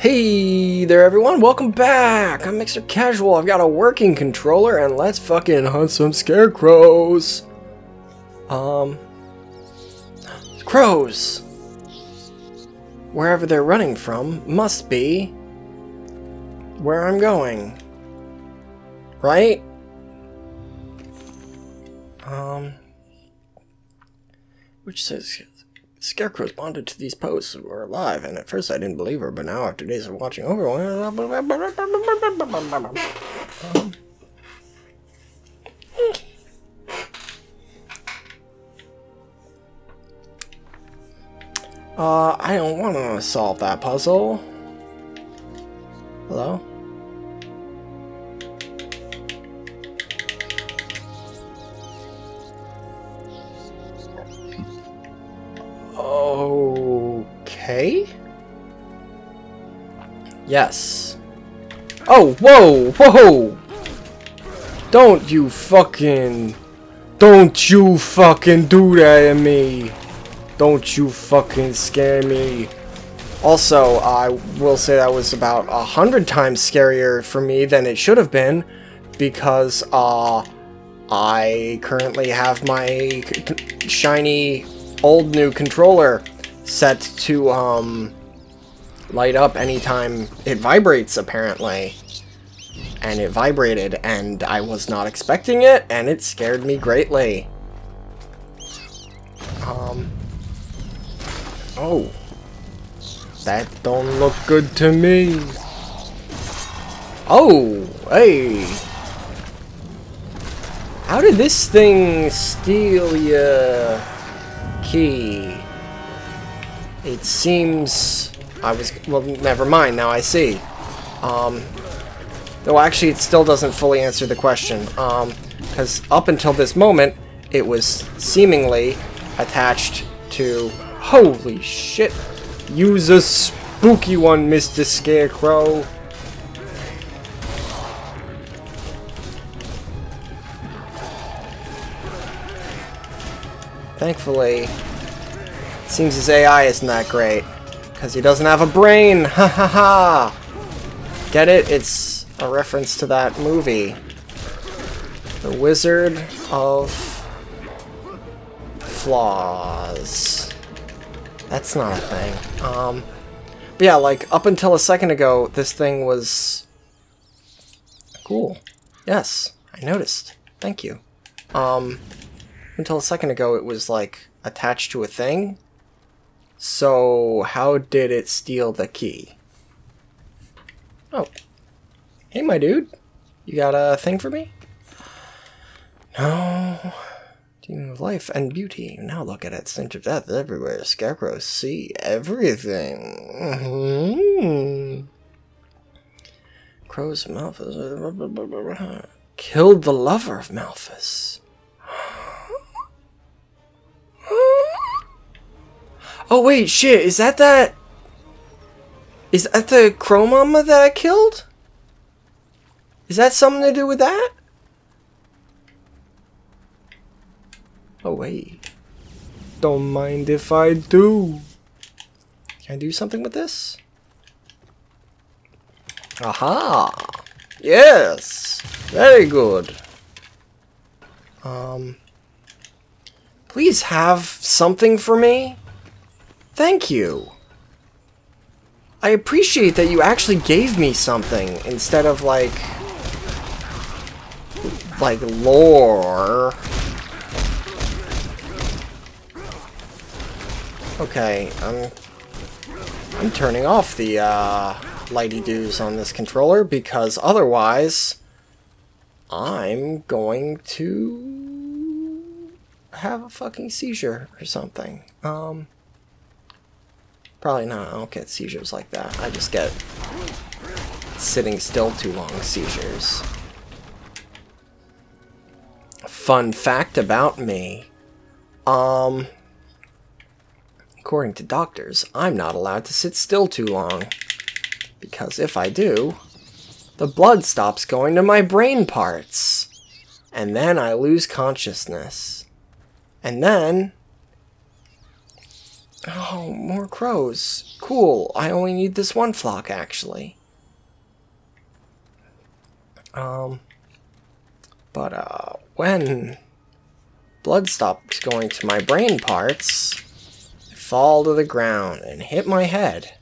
Hey there everyone, welcome back! I'm Mixter Casual, I've got a working controller and let's fucking hunt some scarecrows! Um... Crows! Wherever they're running from must be... where I'm going. Right? Um... Which says Scarecrows bonded to these posts were alive, and at first I didn't believe her, but now after days of watching over, um, uh, I don't want to solve that puzzle. Hello? Yes. Oh, whoa, whoa! Don't you fucking... Don't you fucking do that to me! Don't you fucking scare me. Also, I will say that was about a hundred times scarier for me than it should have been, because, uh, I currently have my shiny old new controller set to um, light up anytime it vibrates, apparently. And it vibrated, and I was not expecting it, and it scared me greatly. Um. Oh. That don't look good to me. Oh, hey. How did this thing steal your key? It seems... I was... Well, never mind. Now I see. Um... Though actually it still doesn't fully answer the question. Um... Because up until this moment, it was seemingly attached to... Holy shit! Use a spooky one, Mr. Scarecrow! Thankfully, Seems his AI isn't that great. Because he doesn't have a brain! Ha ha ha! Get it? It's a reference to that movie. The Wizard of Flaws. That's not a thing. Um, but yeah, like, up until a second ago, this thing was... Cool. Yes, I noticed. Thank you. Um, until a second ago, it was, like, attached to a thing, so, how did it steal the key? Oh. Hey, my dude. You got a thing for me? No. Team of life and beauty. Now look at it. Stench of death everywhere. Scarecrows see everything. Mm -hmm. Crows Malphas. Killed the lover of Malphas. Oh wait, shit, is that that... Is that the Crow Mama that I killed? Is that something to do with that? Oh wait. Don't mind if I do. Can I do something with this? Aha! Yes! Very good. Um... Please have something for me? Thank you. I appreciate that you actually gave me something instead of like like lore. Okay, I'm I'm turning off the uh, lighty doos on this controller because otherwise I'm going to have a fucking seizure or something. Um Probably not. I don't get seizures like that. I just get sitting still too long seizures. Fun fact about me. Um, according to doctors, I'm not allowed to sit still too long. Because if I do, the blood stops going to my brain parts. And then I lose consciousness. And then Oh, more crows. Cool. I only need this one flock, actually. Um, but, uh, when blood stops going to my brain parts, I fall to the ground and hit my head.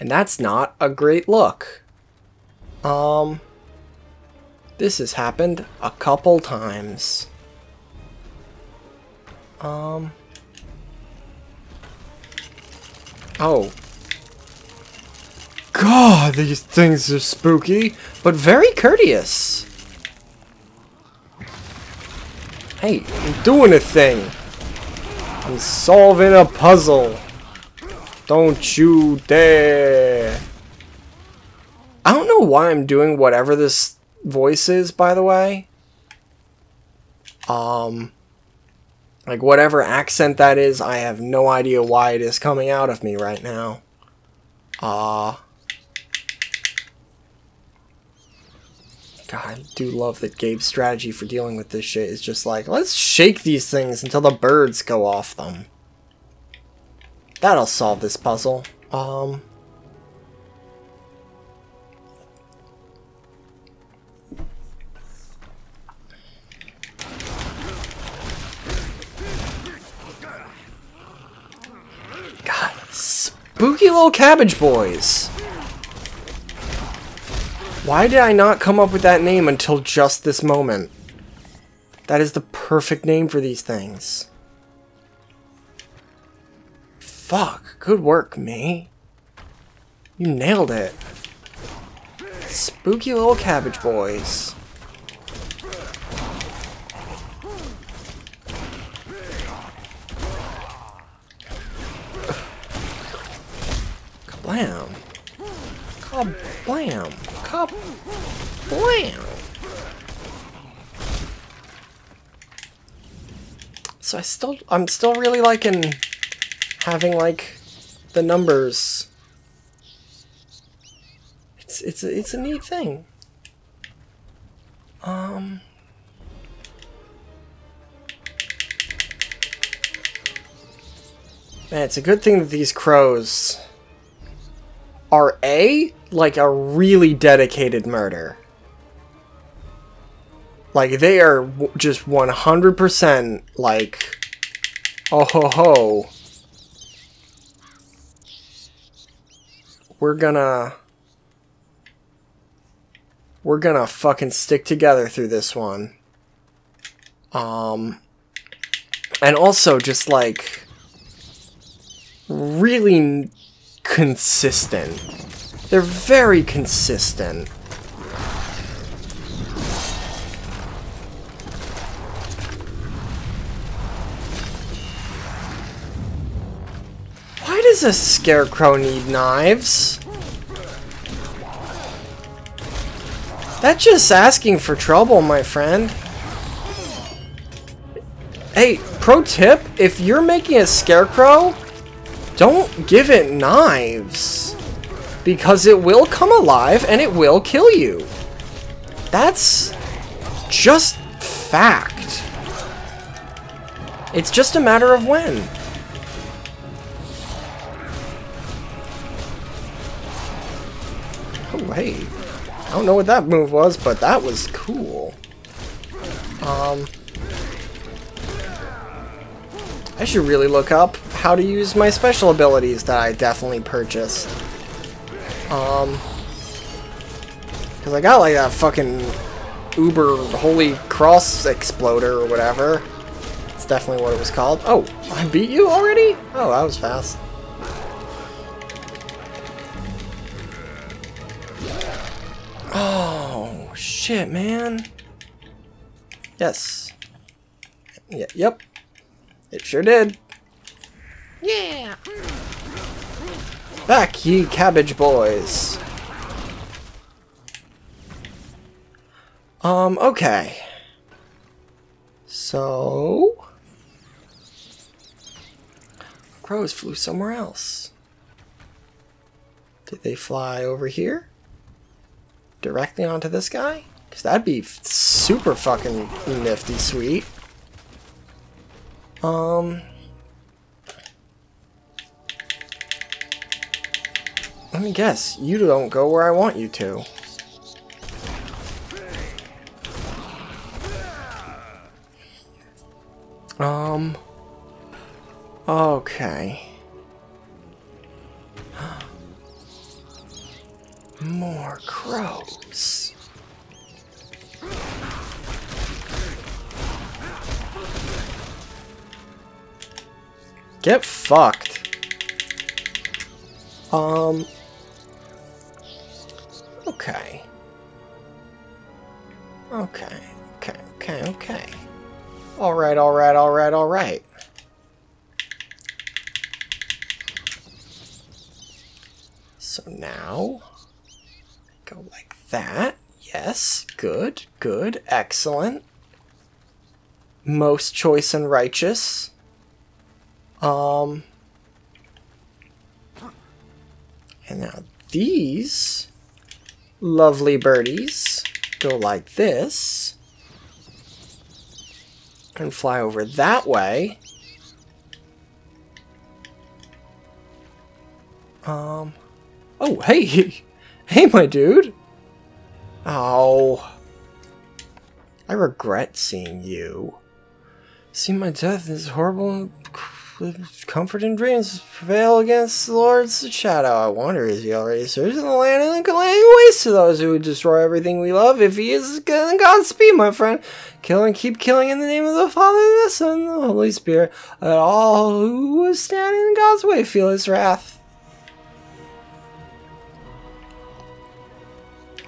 And that's not a great look. Um, this has happened a couple times. Um, oh. God, these things are spooky, but very courteous. Hey, I'm doing a thing. I'm solving a puzzle. Don't you dare. I don't know why I'm doing whatever this voice is, by the way. Um, like whatever accent that is, I have no idea why it is coming out of me right now. Ah. Uh, God, I do love that Gabe's strategy for dealing with this shit is just like, let's shake these things until the birds go off them. That'll solve this puzzle. Um... little cabbage boys. Why did I not come up with that name until just this moment? That is the perfect name for these things. Fuck, good work, me. You nailed it. Spooky little cabbage boys. Kablam. Kablam. Kablam. So I still, I'm still really liking having like the numbers. It's it's a, it's a neat thing. Um. Man, it's a good thing that these crows are A, like a really dedicated murder. Like, they are just 100% like, oh ho ho. We're gonna... We're gonna fucking stick together through this one. Um... And also just like... Really consistent. They're very consistent. Why does a scarecrow need knives? That's just asking for trouble, my friend. Hey, pro tip, if you're making a scarecrow, don't give it knives. Because it will come alive and it will kill you. That's just fact. It's just a matter of when. Oh, hey. I don't know what that move was, but that was cool. Um... I should really look up how to use my special abilities that I definitely purchased. Um, because I got like that fucking Uber Holy Cross Exploder or whatever. It's definitely what it was called. Oh, I beat you already? Oh, that was fast. Oh, shit, man. Yes. Yeah, yep. It sure did. Yeah! Back, ye cabbage boys! Um, okay. So... Crows flew somewhere else. Did they fly over here? Directly onto this guy? Because that'd be super fucking nifty sweet. Um, let me guess, you don't go where I want you to. Um... Okay. More crows. Get fucked. Um. Okay. Okay. Okay. All right. All right. All right. All right. So now, go like that. Yes. Good. Good. Excellent. Most choice and righteous. Um. And now these lovely birdies go like this and fly over that way. Um. Oh, hey, hey, my dude. Oh, I regret seeing you. See my death is horrible comfort and dreams prevail against the Lord's shadow. I wonder, is he already serves in the land and laying waste to those who would destroy everything we love? If he is in Godspeed, my friend. Kill and keep killing in the name of the Father, the Son, the Holy Spirit. Let all who stand in God's way feel his wrath.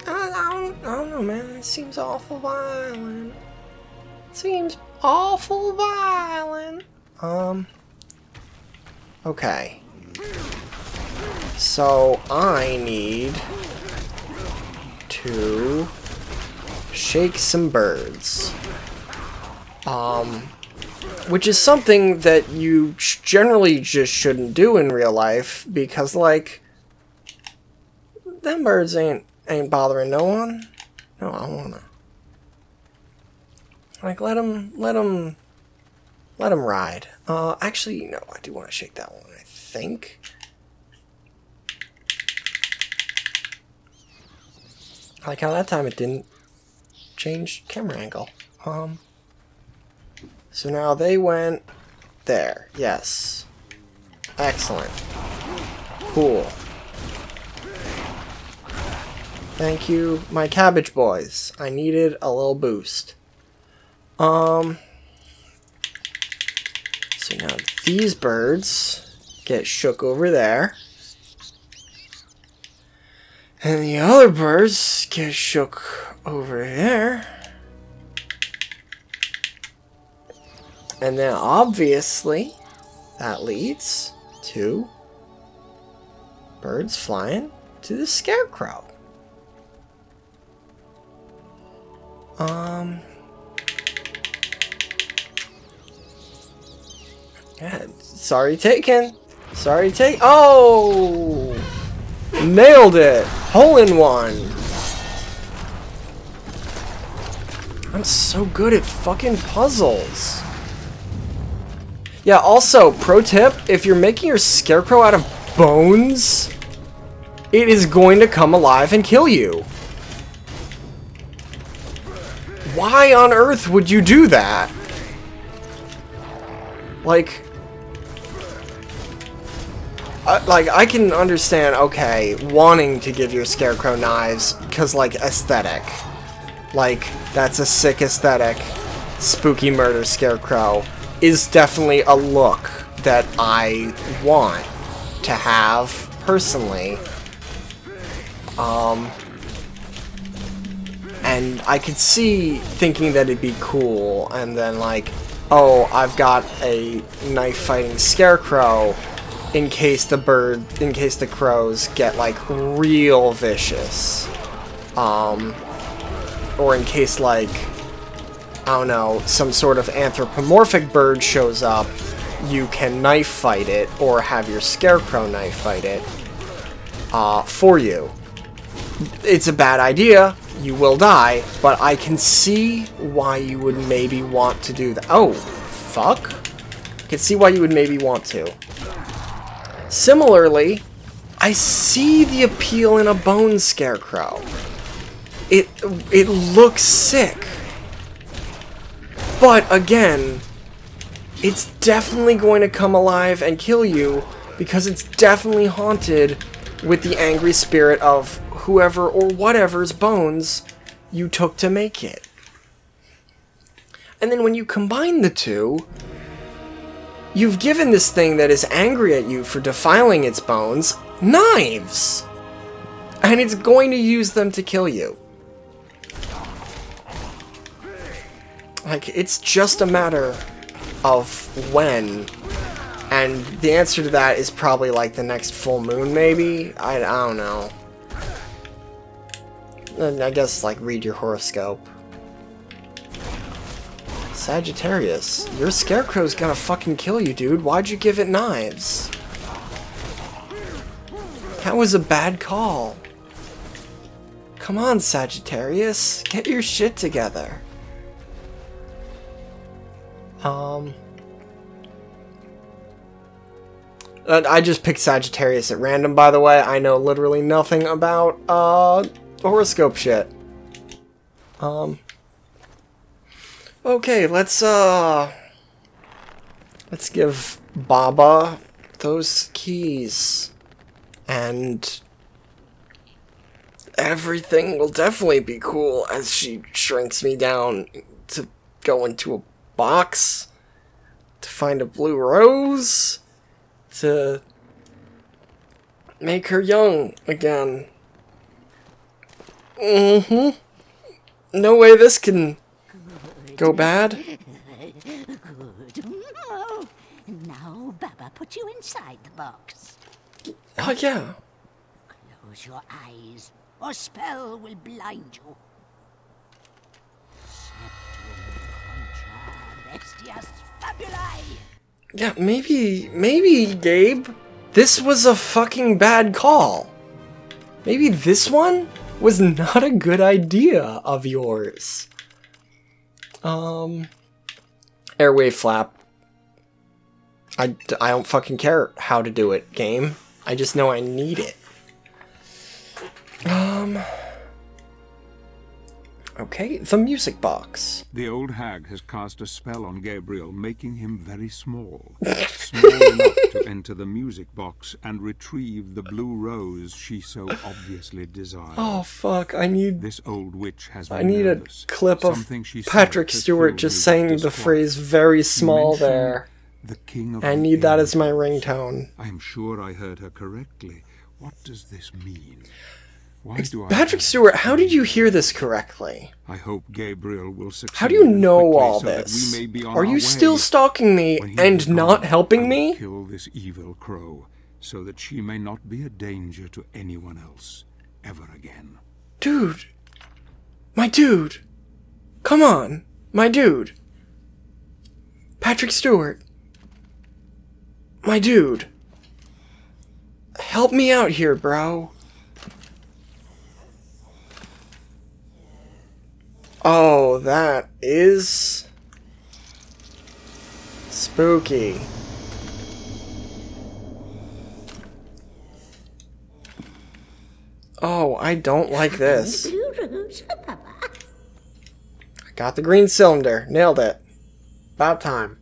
I don't, I don't know, man. It seems awful violent. It seems awful violent. Um... Okay. So I need to shake some birds. Um, which is something that you generally just shouldn't do in real life because, like, them birds ain't ain't bothering no one. No, I wanna. Like, let them, let them let them ride. Uh, actually, no, I do want to shake that one, I think. I like how that time it didn't change camera angle. Um, so now they went there. Yes. Excellent. Cool. Thank you, my cabbage boys. I needed a little boost. Um... So now these birds get shook over there. And the other birds get shook over there. And then obviously that leads to birds flying to the scarecrow. Um God, sorry taken. Sorry take. Oh! Nailed it! Hole in one! I'm so good at fucking puzzles. Yeah, also, pro tip, if you're making your scarecrow out of bones, it is going to come alive and kill you. Why on earth would you do that? Like, like, I can understand, okay, wanting to give your Scarecrow knives, because, like, aesthetic. Like, that's a sick aesthetic. Spooky Murder Scarecrow is definitely a look that I want to have, personally. Um, and I could see thinking that it'd be cool, and then, like, oh, I've got a knife-fighting Scarecrow, in case the bird, in case the crows get like real vicious. Um, or in case like, I don't know, some sort of anthropomorphic bird shows up, you can knife fight it or have your scarecrow knife fight it uh, for you. It's a bad idea, you will die, but I can see why you would maybe want to do that. Oh, fuck. I can see why you would maybe want to. Similarly, I see the appeal in a bone scarecrow. It it looks sick. But again, it's definitely going to come alive and kill you because it's definitely haunted with the angry spirit of whoever or whatever's bones you took to make it. And then when you combine the two, you've given this thing that is angry at you for defiling its bones knives! And it's going to use them to kill you. Like, it's just a matter of when. And the answer to that is probably like the next full moon, maybe? I, I don't know. I guess, like, read your horoscope. Sagittarius, your scarecrow's gonna fucking kill you, dude. Why'd you give it knives? That was a bad call. Come on, Sagittarius. Get your shit together. Um... I just picked Sagittarius at random, by the way. I know literally nothing about, uh, horoscope shit. Um... Okay, let's, uh... Let's give Baba those keys. And... Everything will definitely be cool as she shrinks me down to go into a box to find a blue rose to make her young again. Mm-hmm. No way this can go bad. Good. Now, Baba, put you inside the box. Oh, yeah. Close your eyes, or spell will blind you. Yeah, maybe, maybe, Gabe, this was a fucking bad call. Maybe this one was not a good idea of yours. Um, airwave flap. I, I don't fucking care how to do it, game. I just know I need it. Um... Okay, the music box. The old hag has cast a spell on Gabriel, making him very small. small enough to enter the music box and retrieve the blue rose she so obviously desired. Oh fuck, I need This old witch has I need nervous. a clip of Patrick Stewart just saying the phrase very small there. The king of I need that as my ringtone. I am sure I heard her correctly. What does this mean? Why do I Patrick Stewart, how did you hear this correctly? I hope Gabriel will succeed. How do you know all so we this? may be Are you still stalking me and not helping me? Kill this evil crow, so that she may not be a danger to anyone else ever again. Dude. My dude. Come on. My dude. Patrick Stewart. My dude. Help me out here, bro. Oh, that is spooky. Oh, I don't like this. Baba. Got the green cylinder. Nailed it. About time.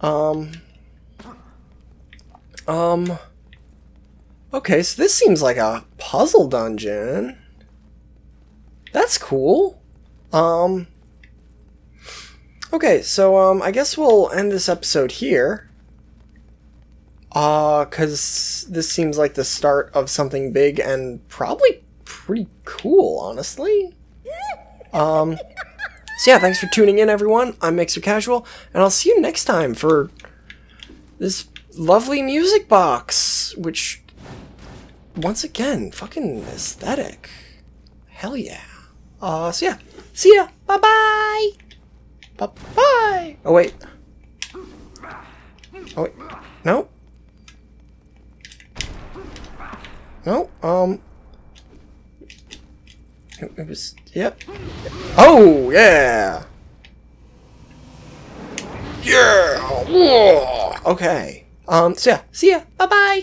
Um. Um. Okay, so this seems like a puzzle dungeon. That's cool. Um. Okay, so, um, I guess we'll end this episode here. Uh, cause this seems like the start of something big and probably pretty cool, honestly. Um. So yeah, thanks for tuning in, everyone. I'm Mixter Casual, and I'll see you next time for this lovely music box, which, once again, fucking aesthetic. Hell yeah. Uh, so yeah, see ya. Bye bye. Bye bye. Oh wait. Oh wait. No. No. Um. It, was. Yep. Oh yeah. Yeah. Okay. Um. So yeah. See ya. Bye bye.